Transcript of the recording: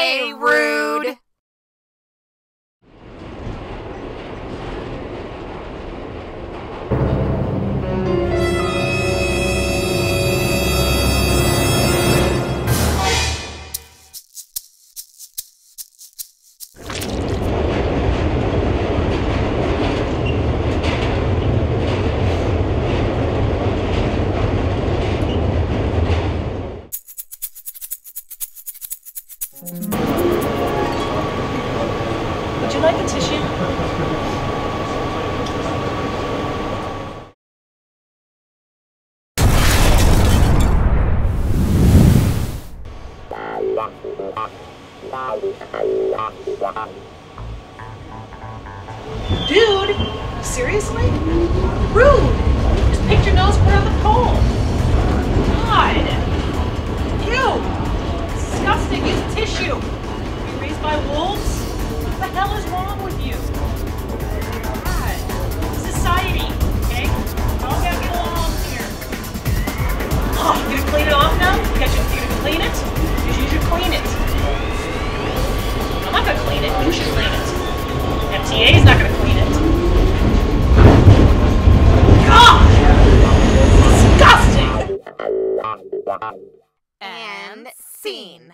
Hey, rude! Would you like a tissue? Dude, seriously? Rude! Just picked your nose clear of the pole. God! Ew! Disgusting! Tissue! You raised by wolves? What the hell is wrong with you? God. Society, okay? We're all gotta get along here. Oh, you gonna clean it off now? You got your, you gonna clean it? You should clean it. I'm not gonna clean it. You should clean it. MTA is not gonna clean it. God! Disgusting! And scene.